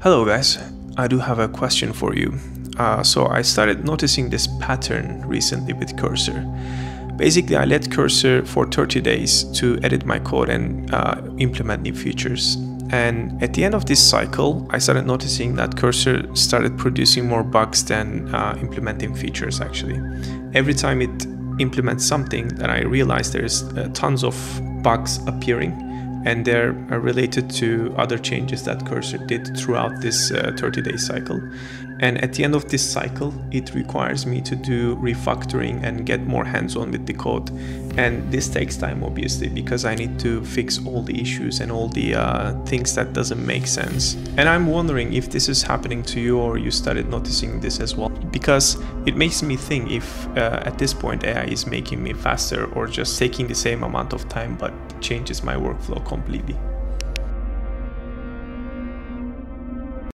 Hello guys, I do have a question for you. Uh, so I started noticing this pattern recently with Cursor. Basically, I let Cursor for 30 days to edit my code and uh, implement new features. And at the end of this cycle, I started noticing that Cursor started producing more bugs than uh, implementing features actually. Every time it implements something, then I realize there's uh, tons of bugs appearing and they're uh, related to other changes that Cursor did throughout this 30-day uh, cycle. And at the end of this cycle, it requires me to do refactoring and get more hands-on with the code. And this takes time, obviously, because I need to fix all the issues and all the uh, things that doesn't make sense. And I'm wondering if this is happening to you or you started noticing this as well. Because it makes me think if uh, at this point AI is making me faster or just taking the same amount of time but changes my workflow completely.